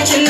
that you